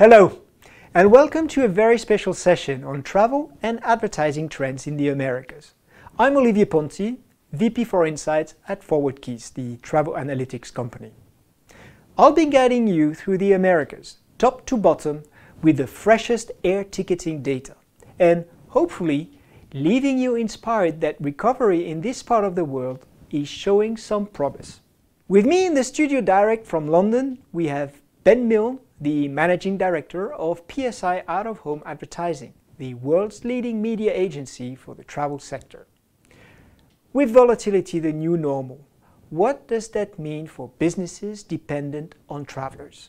Hello, and welcome to a very special session on travel and advertising trends in the Americas. I'm Olivier Ponti, VP for Insights at ForwardKeys, the travel analytics company. I'll be guiding you through the Americas, top to bottom, with the freshest air ticketing data, and hopefully leaving you inspired that recovery in this part of the world is showing some promise. With me in the studio direct from London, we have Ben Milne, the Managing Director of PSI Out of Home Advertising, the world's leading media agency for the travel sector. With volatility the new normal, what does that mean for businesses dependent on travelers?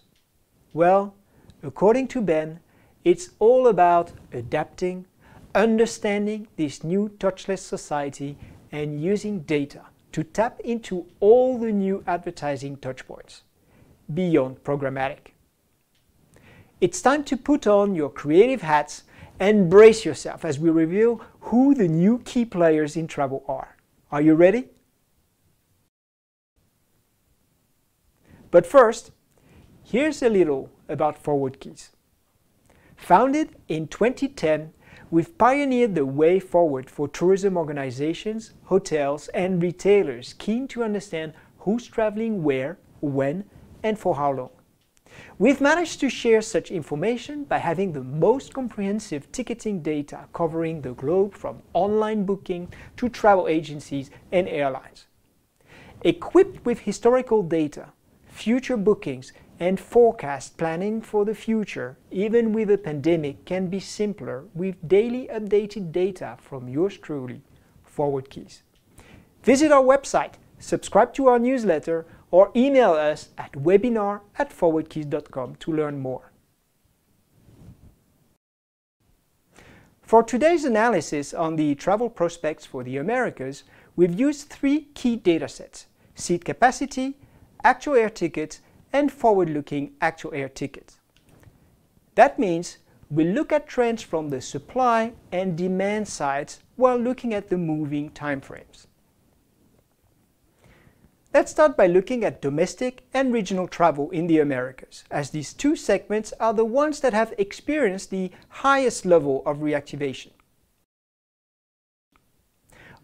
Well, according to Ben, it's all about adapting, understanding this new touchless society, and using data to tap into all the new advertising touchpoints beyond programmatic. It's time to put on your creative hats and brace yourself as we reveal who the new key players in travel are. Are you ready? But first, here's a little about ForwardKeys. Founded in 2010, we've pioneered the way forward for tourism organizations, hotels, and retailers keen to understand who's traveling where, when, and for how long. We've managed to share such information by having the most comprehensive ticketing data covering the globe from online booking to travel agencies and airlines. Equipped with historical data, future bookings, and forecast planning for the future, even with a pandemic, can be simpler with daily updated data from yours truly, ForwardKeys. Visit our website, subscribe to our newsletter, or email us at webinar at forwardkeys.com to learn more. For today's analysis on the travel prospects for the Americas, we've used three key datasets, seat capacity, actual air tickets, and forward-looking actual air tickets. That means we look at trends from the supply and demand sides while looking at the moving timeframes. Let's start by looking at domestic and regional travel in the Americas, as these two segments are the ones that have experienced the highest level of reactivation.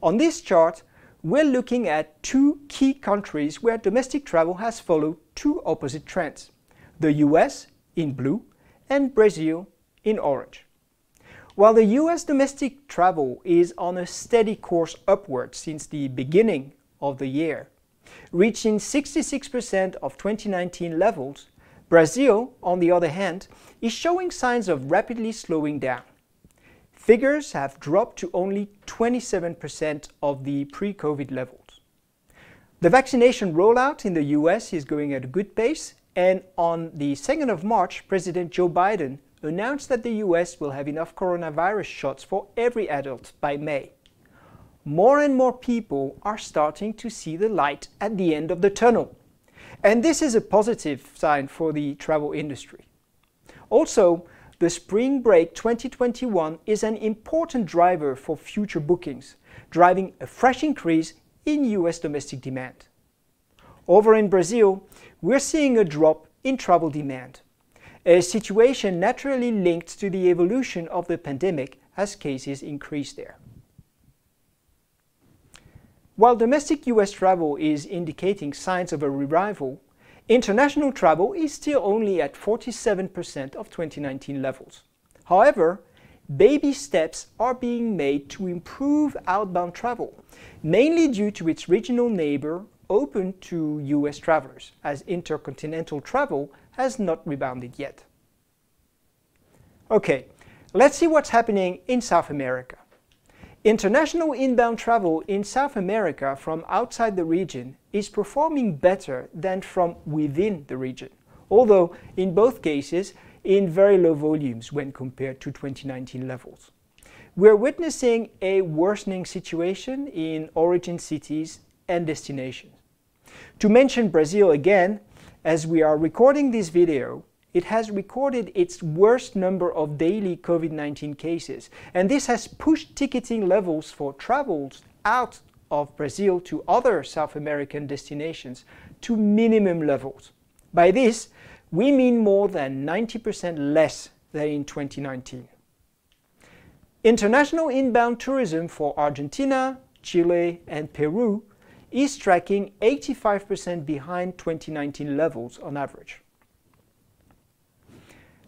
On this chart, we're looking at two key countries where domestic travel has followed two opposite trends. The US in blue and Brazil in orange. While the US domestic travel is on a steady course upward since the beginning of the year, reaching 66% of 2019 levels, Brazil, on the other hand, is showing signs of rapidly slowing down. Figures have dropped to only 27% of the pre-COVID levels. The vaccination rollout in the US is going at a good pace, and on the 2nd of March, President Joe Biden announced that the US will have enough coronavirus shots for every adult by May more and more people are starting to see the light at the end of the tunnel. And this is a positive sign for the travel industry. Also, the spring break 2021 is an important driver for future bookings, driving a fresh increase in US domestic demand. Over in Brazil, we're seeing a drop in travel demand, a situation naturally linked to the evolution of the pandemic as cases increase there. While domestic US travel is indicating signs of a revival, international travel is still only at 47% of 2019 levels. However, baby steps are being made to improve outbound travel, mainly due to its regional neighbor open to US travelers, as intercontinental travel has not rebounded yet. Okay, let's see what's happening in South America. International inbound travel in South America from outside the region is performing better than from within the region, although in both cases in very low volumes when compared to 2019 levels. We're witnessing a worsening situation in origin cities and destinations. To mention Brazil again, as we are recording this video, it has recorded its worst number of daily COVID 19 cases, and this has pushed ticketing levels for travels out of Brazil to other South American destinations to minimum levels. By this, we mean more than 90% less than in 2019. International inbound tourism for Argentina, Chile, and Peru is tracking 85% behind 2019 levels on average.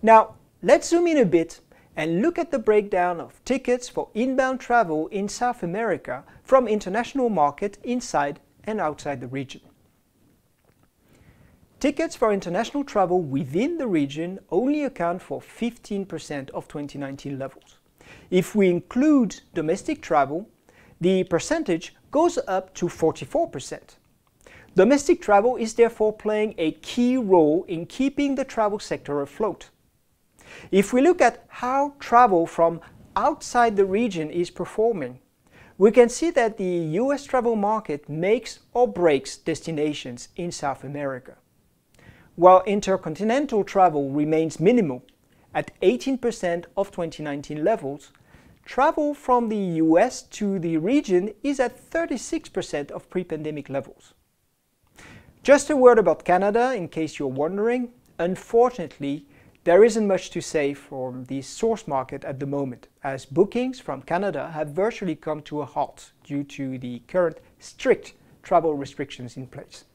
Now, let's zoom in a bit and look at the breakdown of tickets for inbound travel in South America from international market inside and outside the region. Tickets for international travel within the region only account for 15% of 2019 levels. If we include domestic travel, the percentage goes up to 44%. Domestic travel is therefore playing a key role in keeping the travel sector afloat. If we look at how travel from outside the region is performing, we can see that the US travel market makes or breaks destinations in South America. While intercontinental travel remains minimal at 18% of 2019 levels, travel from the US to the region is at 36% of pre-pandemic levels. Just a word about Canada, in case you're wondering. Unfortunately, there isn't much to say from the source market at the moment, as bookings from Canada have virtually come to a halt due to the current strict travel restrictions in place.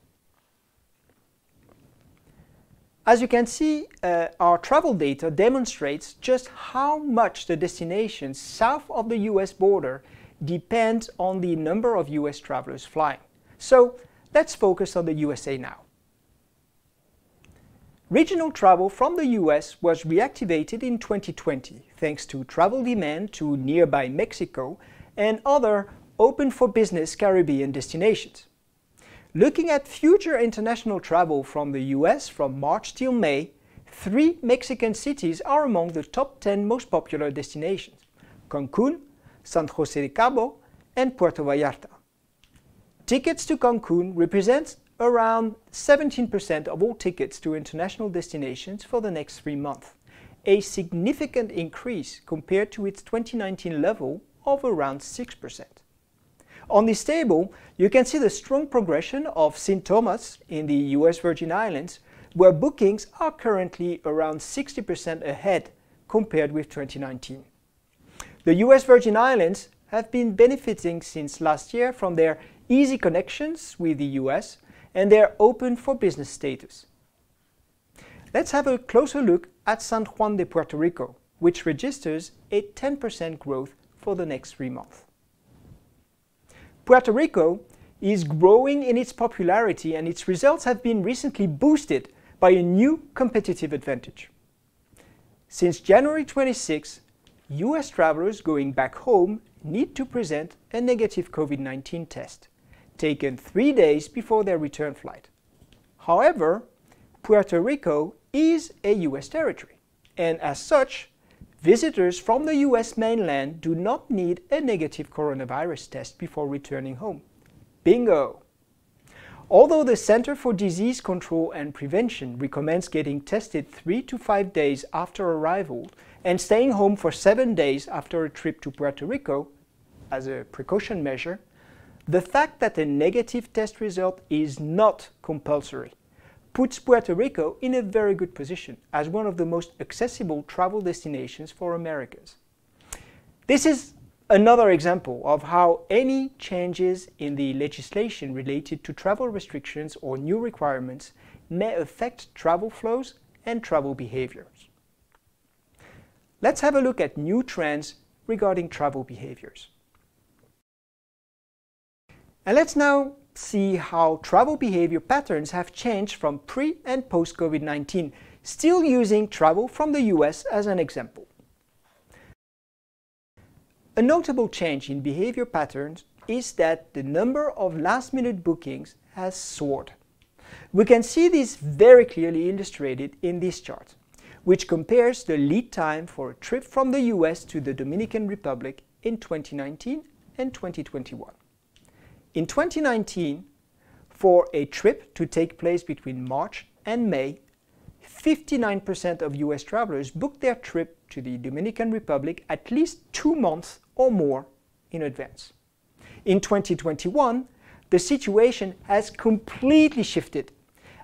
As you can see, uh, our travel data demonstrates just how much the destinations south of the US border depend on the number of US travelers flying. So let's focus on the USA now. Regional travel from the US was reactivated in 2020 thanks to travel demand to nearby Mexico and other open for business Caribbean destinations. Looking at future international travel from the US from March till May, three Mexican cities are among the top 10 most popular destinations Cancun, San Jose de Cabo, and Puerto Vallarta. Tickets to Cancun represent around 17% of all tickets to international destinations for the next three months, a significant increase compared to its 2019 level of around 6%. On this table, you can see the strong progression of St. Thomas in the US Virgin Islands, where bookings are currently around 60% ahead compared with 2019. The US Virgin Islands have been benefiting since last year from their easy connections with the US and they are open for business status. Let's have a closer look at San Juan de Puerto Rico, which registers a 10% growth for the next three months. Puerto Rico is growing in its popularity and its results have been recently boosted by a new competitive advantage. Since January 26, US travelers going back home need to present a negative COVID-19 test, taken three days before their return flight. However, Puerto Rico is a US territory, and as such, Visitors from the US mainland do not need a negative coronavirus test before returning home. Bingo! Although the Center for Disease Control and Prevention recommends getting tested three to five days after arrival and staying home for seven days after a trip to Puerto Rico as a precaution measure, the fact that a negative test result is not compulsory puts Puerto Rico in a very good position as one of the most accessible travel destinations for Americans. This is another example of how any changes in the legislation related to travel restrictions or new requirements may affect travel flows and travel behaviors. Let's have a look at new trends regarding travel behaviors. And let's now see how travel behavior patterns have changed from pre and post COVID-19, still using travel from the US as an example. A notable change in behavior patterns is that the number of last-minute bookings has soared. We can see this very clearly illustrated in this chart, which compares the lead time for a trip from the US to the Dominican Republic in 2019 and 2021. In 2019, for a trip to take place between March and May, 59% of US travelers booked their trip to the Dominican Republic at least two months or more in advance. In 2021, the situation has completely shifted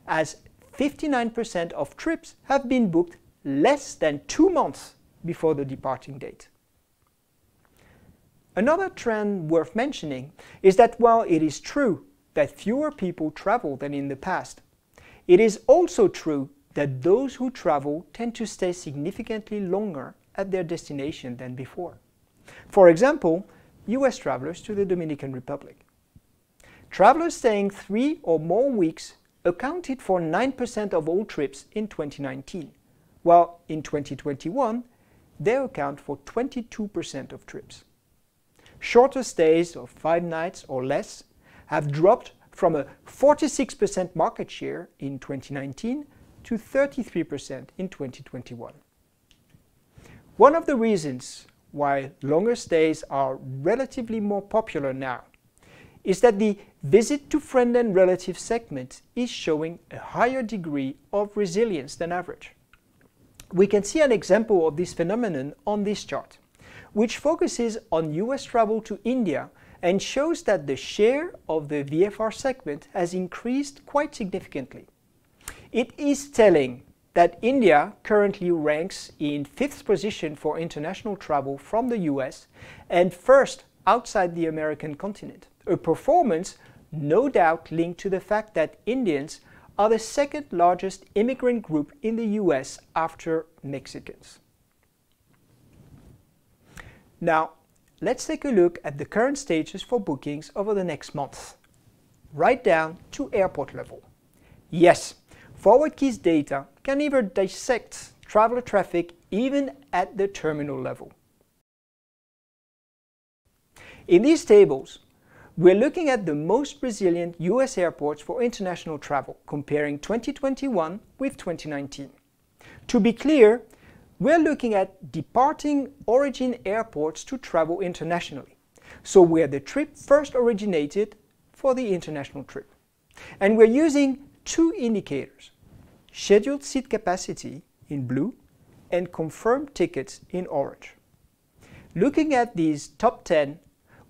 as 59% of trips have been booked less than two months before the departing date. Another trend worth mentioning is that while it is true that fewer people travel than in the past, it is also true that those who travel tend to stay significantly longer at their destination than before. For example, US travelers to the Dominican Republic. Travelers staying three or more weeks accounted for 9% of all trips in 2019, while in 2021 they account for 22% of trips. Shorter stays of five nights or less have dropped from a 46% market share in 2019 to 33% in 2021. One of the reasons why longer stays are relatively more popular now is that the visit to friend and relative segment is showing a higher degree of resilience than average. We can see an example of this phenomenon on this chart, which focuses on US travel to India and shows that the share of the VFR segment has increased quite significantly. It is telling that India currently ranks in fifth position for international travel from the US and first outside the American continent, a performance no doubt linked to the fact that Indians are the second largest immigrant group in the US after Mexicans. Now, let's take a look at the current status for bookings over the next month, right down to airport level. Yes, ForwardKeys data can even dissect traveler traffic even at the terminal level. In these tables, we're looking at the most resilient US airports for international travel, comparing 2021 with 2019. To be clear, we're looking at departing origin airports to travel internationally, so where the trip first originated for the international trip. And we're using two indicators, scheduled seat capacity in blue and confirmed tickets in orange. Looking at these top 10,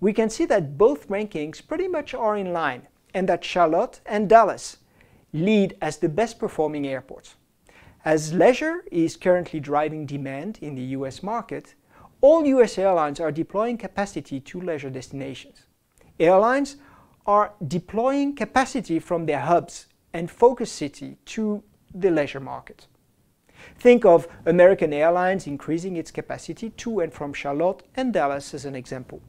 we can see that both rankings pretty much are in line and that Charlotte and Dallas lead as the best performing airports. As leisure is currently driving demand in the US market, all US airlines are deploying capacity to leisure destinations. Airlines are deploying capacity from their hubs and focus city to the leisure market. Think of American Airlines increasing its capacity to and from Charlotte and Dallas as an example.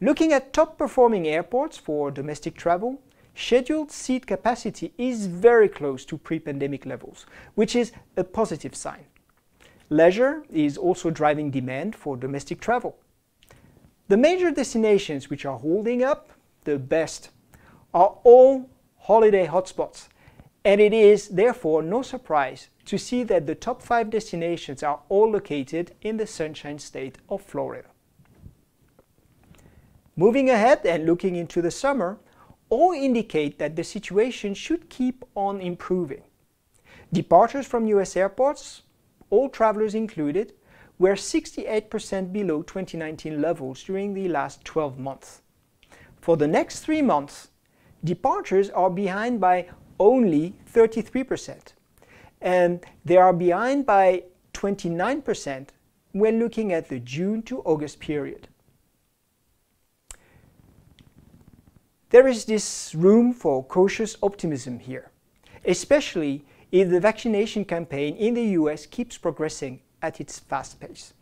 Looking at top performing airports for domestic travel, scheduled seat capacity is very close to pre-pandemic levels, which is a positive sign. Leisure is also driving demand for domestic travel. The major destinations which are holding up the best are all holiday hotspots, and it is therefore no surprise to see that the top five destinations are all located in the sunshine state of Florida. Moving ahead and looking into the summer, all indicate that the situation should keep on improving. Departures from US airports, all travelers included, were 68% below 2019 levels during the last 12 months. For the next three months, departures are behind by only 33%, and they are behind by 29% when looking at the June to August period. There is this room for cautious optimism here, especially if the vaccination campaign in the US keeps progressing at its fast pace.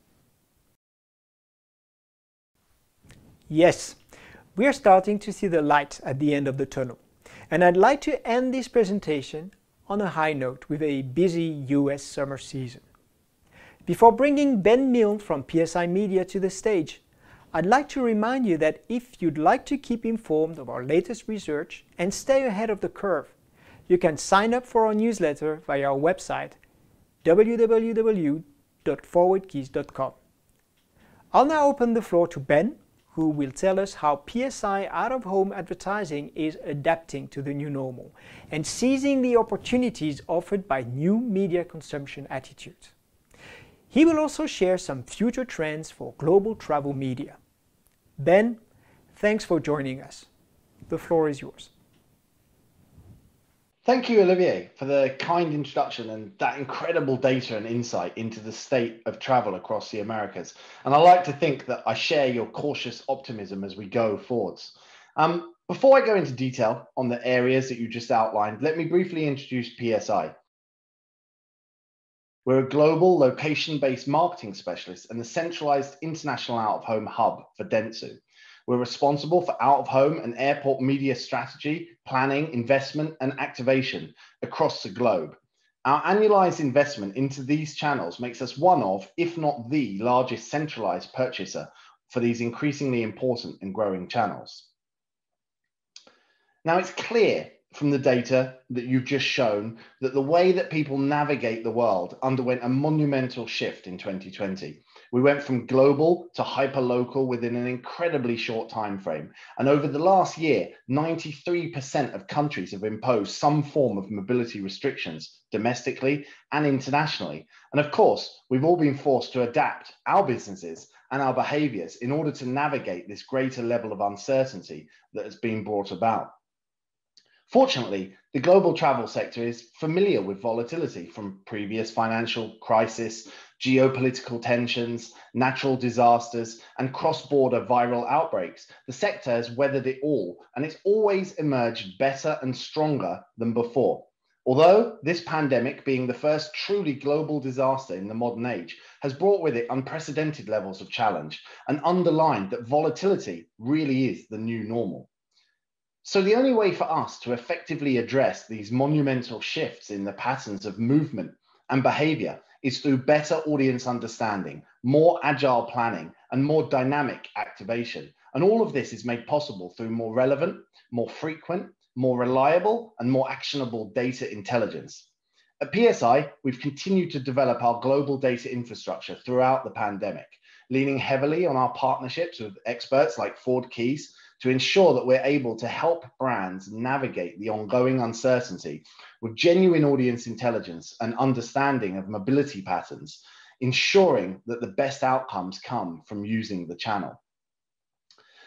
Yes, we are starting to see the light at the end of the tunnel, and I'd like to end this presentation on a high note with a busy US summer season. Before bringing Ben Milne from PSI Media to the stage, I'd like to remind you that if you'd like to keep informed of our latest research and stay ahead of the curve, you can sign up for our newsletter via our website www.forwardkeys.com. I'll now open the floor to Ben, who will tell us how PSI out-of-home advertising is adapting to the new normal and seizing the opportunities offered by new media consumption attitudes. He will also share some future trends for global travel media. Ben, thanks for joining us. The floor is yours. Thank you, Olivier, for the kind introduction and that incredible data and insight into the state of travel across the Americas. And I like to think that I share your cautious optimism as we go forwards. Um, before I go into detail on the areas that you just outlined, let me briefly introduce PSI. We're a global location-based marketing specialist and the centralized international out-of-home hub for Dentsu. We're responsible for out of home and airport media strategy, planning, investment, and activation across the globe. Our annualized investment into these channels makes us one of, if not the largest centralized purchaser for these increasingly important and growing channels. Now, it's clear from the data that you've just shown that the way that people navigate the world underwent a monumental shift in 2020. We went from global to hyper local within an incredibly short time frame. And over the last year, 93% of countries have imposed some form of mobility restrictions domestically and internationally. And of course, we've all been forced to adapt our businesses and our behaviors in order to navigate this greater level of uncertainty that has been brought about. Fortunately, the global travel sector is familiar with volatility from previous financial crisis, geopolitical tensions, natural disasters, and cross-border viral outbreaks. The sector has weathered it all, and it's always emerged better and stronger than before. Although this pandemic, being the first truly global disaster in the modern age, has brought with it unprecedented levels of challenge and underlined that volatility really is the new normal. So the only way for us to effectively address these monumental shifts in the patterns of movement and behavior is through better audience understanding, more agile planning, and more dynamic activation. And all of this is made possible through more relevant, more frequent, more reliable, and more actionable data intelligence. At PSI, we've continued to develop our global data infrastructure throughout the pandemic, leaning heavily on our partnerships with experts like ForwardKeys to ensure that we're able to help brands navigate the ongoing uncertainty with genuine audience intelligence and understanding of mobility patterns, ensuring that the best outcomes come from using the channel.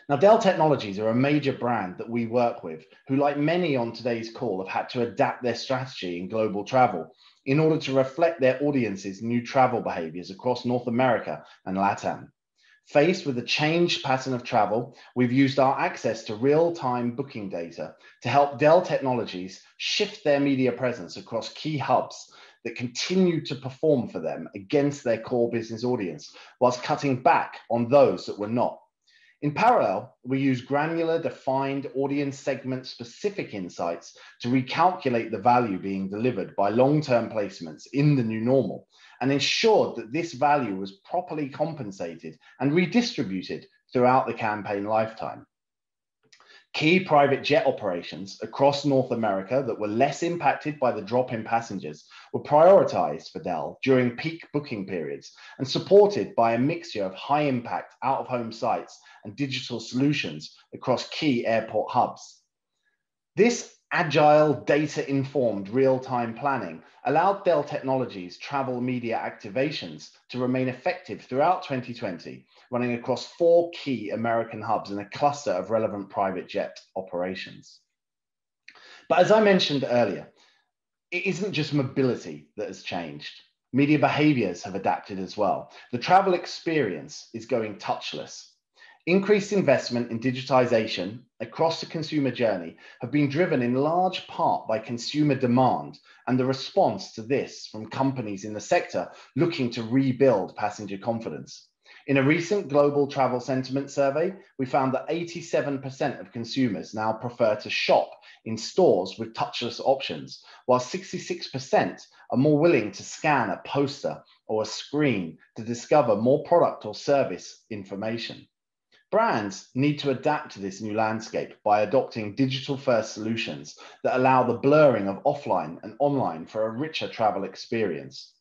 Now, Dell Technologies are a major brand that we work with, who, like many on today's call, have had to adapt their strategy in global travel in order to reflect their audience's new travel behaviors across North America and LATAM. Faced with a changed pattern of travel, we've used our access to real-time booking data to help Dell Technologies shift their media presence across key hubs that continue to perform for them against their core business audience, whilst cutting back on those that were not. In parallel, we use granular defined audience segment specific insights to recalculate the value being delivered by long-term placements in the new normal and ensured that this value was properly compensated and redistributed throughout the campaign lifetime. Key private jet operations across North America that were less impacted by the drop in passengers were prioritized for Dell during peak booking periods and supported by a mixture of high impact out of home sites and digital solutions across key airport hubs. This agile, data informed real time planning allowed Dell Technologies travel media activations to remain effective throughout 2020, running across four key American hubs in a cluster of relevant private jet operations. But as I mentioned earlier, it isn't just mobility that has changed. Media behaviors have adapted as well. The travel experience is going touchless. Increased investment in digitization across the consumer journey have been driven in large part by consumer demand and the response to this from companies in the sector looking to rebuild passenger confidence. In a recent global travel sentiment survey, we found that 87% of consumers now prefer to shop in stores with touchless options, while 66% are more willing to scan a poster or a screen to discover more product or service information. Brands need to adapt to this new landscape by adopting digital first solutions that allow the blurring of offline and online for a richer travel experience.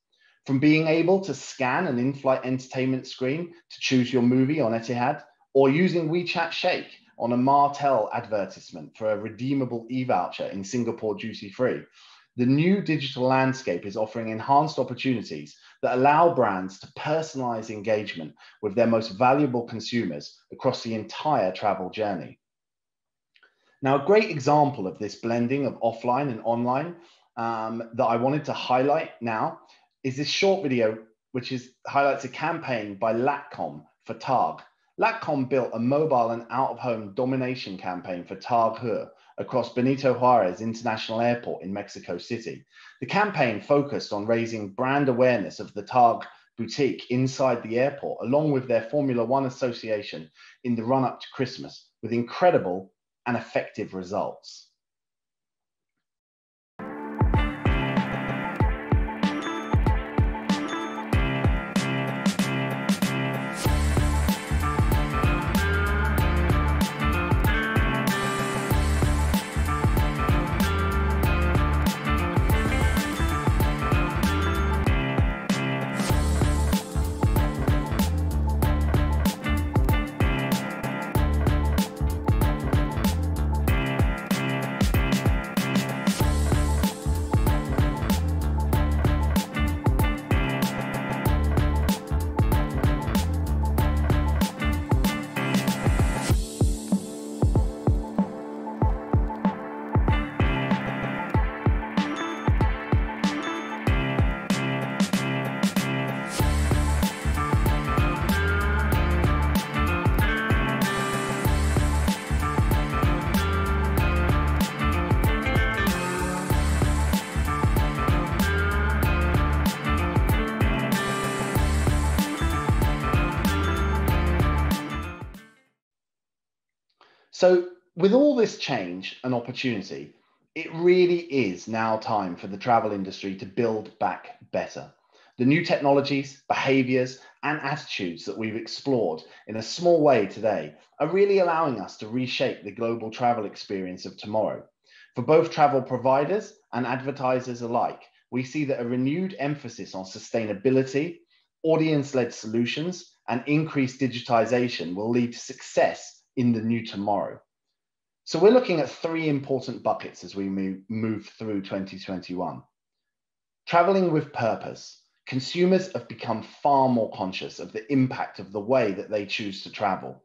From being able to scan an in flight entertainment screen to choose your movie on Etihad, or using WeChat Shake on a Martell advertisement for a redeemable e voucher in Singapore duty free, the new digital landscape is offering enhanced opportunities that allow brands to personalize engagement with their most valuable consumers across the entire travel journey. Now, a great example of this blending of offline and online um, that I wanted to highlight now is this short video, which is highlights a campaign by Latcom for TAG. Latcom built a mobile and out-of-home domination campaign for TAG Heuer across Benito Juarez International Airport in Mexico City. The campaign focused on raising brand awareness of the TAG boutique inside the airport, along with their Formula One association in the run up to Christmas, with incredible and effective results. So, with all this change and opportunity, it really is now time for the travel industry to build back better. The new technologies, behaviors, and attitudes that we've explored in a small way today are really allowing us to reshape the global travel experience of tomorrow. For both travel providers and advertisers alike, we see that a renewed emphasis on sustainability, audience led solutions, and increased digitization will lead to success in the new tomorrow. So we're looking at three important buckets as we move, move through 2021. Traveling with purpose. Consumers have become far more conscious of the impact of the way that they choose to travel.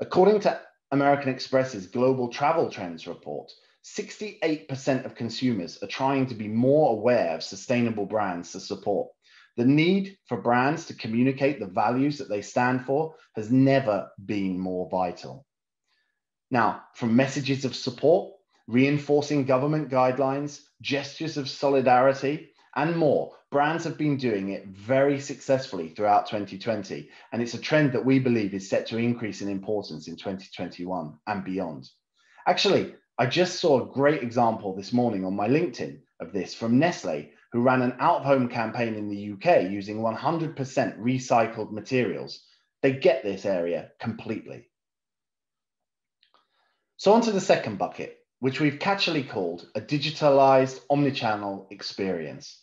According to American Express's Global Travel Trends report, 68% of consumers are trying to be more aware of sustainable brands to support. The need for brands to communicate the values that they stand for has never been more vital. Now, from messages of support, reinforcing government guidelines, gestures of solidarity, and more, brands have been doing it very successfully throughout 2020. And it's a trend that we believe is set to increase in importance in 2021 and beyond. Actually, I just saw a great example this morning on my LinkedIn of this from Nestle, who ran an out of home campaign in the UK using 100% recycled materials. They get this area completely. So on to the second bucket, which we've catchily called a digitalized omnichannel experience.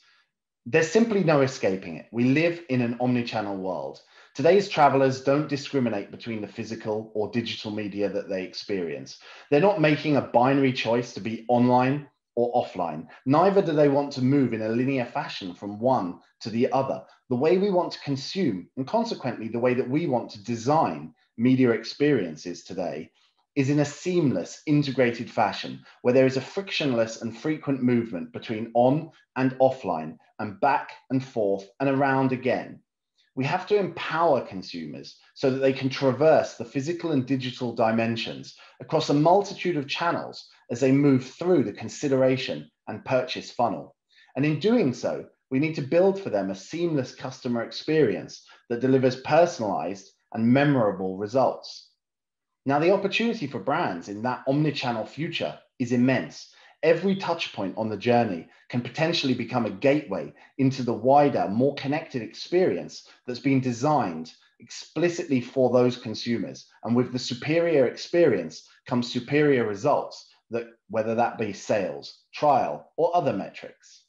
There's simply no escaping it. We live in an omnichannel world. Today's travelers don't discriminate between the physical or digital media that they experience. They're not making a binary choice to be online or offline. Neither do they want to move in a linear fashion from one to the other. The way we want to consume, and consequently, the way that we want to design media experiences today, is in a seamless, integrated fashion where there is a frictionless and frequent movement between on and offline and back and forth and around again. We have to empower consumers so that they can traverse the physical and digital dimensions across a multitude of channels as they move through the consideration and purchase funnel. And in doing so, we need to build for them a seamless customer experience that delivers personalized and memorable results. Now, the opportunity for brands in that omni-channel future is immense. Every touch point on the journey can potentially become a gateway into the wider, more connected experience that's been designed explicitly for those consumers. And with the superior experience comes superior results, that whether that be sales, trial, or other metrics.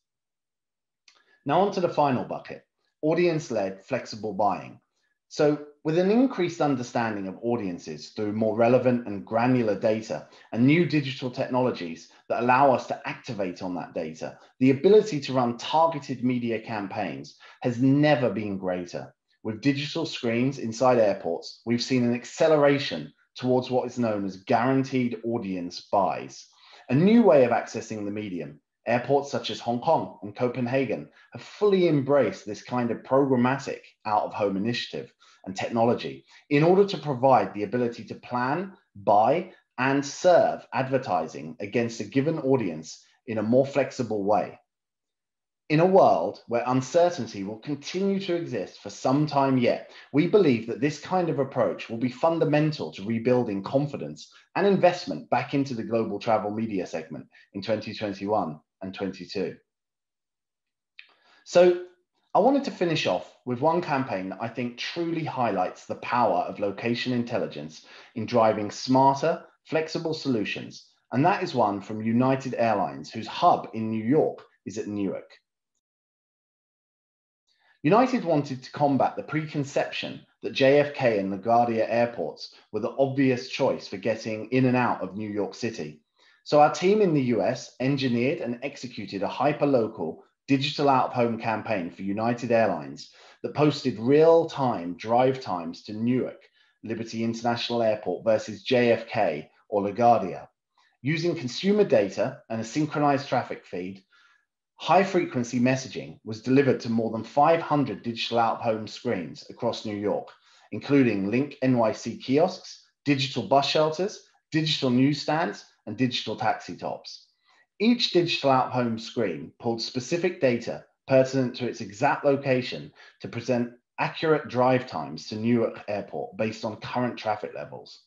Now on to the final bucket, audience-led flexible buying. So with an increased understanding of audiences through more relevant and granular data and new digital technologies that allow us to activate on that data, the ability to run targeted media campaigns has never been greater. With digital screens inside airports, we've seen an acceleration towards what is known as guaranteed audience buys, a new way of accessing the medium. Airports such as Hong Kong and Copenhagen have fully embraced this kind of programmatic out of home initiative and technology in order to provide the ability to plan, buy, and serve advertising against a given audience in a more flexible way. In a world where uncertainty will continue to exist for some time yet, we believe that this kind of approach will be fundamental to rebuilding confidence and investment back into the global travel media segment in 2021 and 22. So I wanted to finish off with one campaign that I think truly highlights the power of location intelligence in driving smarter, flexible solutions. And that is one from United Airlines, whose hub in New York is at Newark. United wanted to combat the preconception that JFK and LaGuardia airports were the obvious choice for getting in and out of New York City so our team in the US engineered and executed a hyper-local digital out-of-home campaign for United Airlines that posted real-time drive times to Newark, Liberty International Airport versus JFK or LaGuardia. Using consumer data and a synchronized traffic feed, high frequency messaging was delivered to more than 500 digital out-of-home screens across New York, including Link NYC kiosks, digital bus shelters, digital newsstands, and digital taxi tops. Each digital out-home screen pulled specific data pertinent to its exact location to present accurate drive times to Newark Airport based on current traffic levels.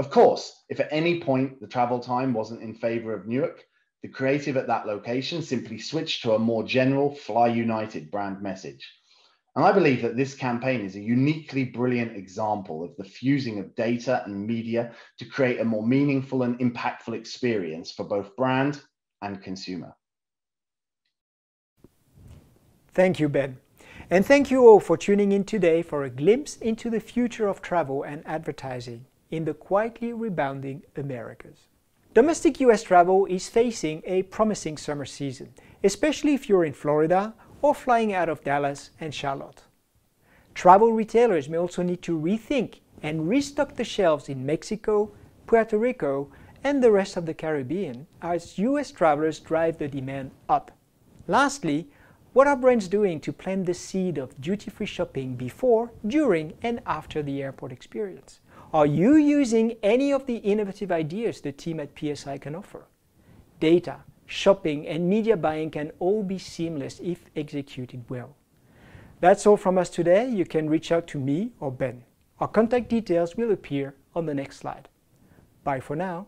Of course, if at any point the travel time wasn't in favor of Newark, the creative at that location simply switched to a more general Fly United brand message. And I believe that this campaign is a uniquely brilliant example of the fusing of data and media to create a more meaningful and impactful experience for both brand and consumer. Thank you, Ben. And thank you all for tuning in today for a glimpse into the future of travel and advertising in the quietly rebounding Americas. Domestic US travel is facing a promising summer season, especially if you're in Florida or flying out of Dallas and Charlotte. Travel retailers may also need to rethink and restock the shelves in Mexico, Puerto Rico, and the rest of the Caribbean as US travelers drive the demand up. Lastly, what are brands doing to plant the seed of duty-free shopping before, during, and after the airport experience? Are you using any of the innovative ideas the team at PSI can offer? Data, shopping, and media buying can all be seamless if executed well. That's all from us today. You can reach out to me or Ben. Our contact details will appear on the next slide. Bye for now.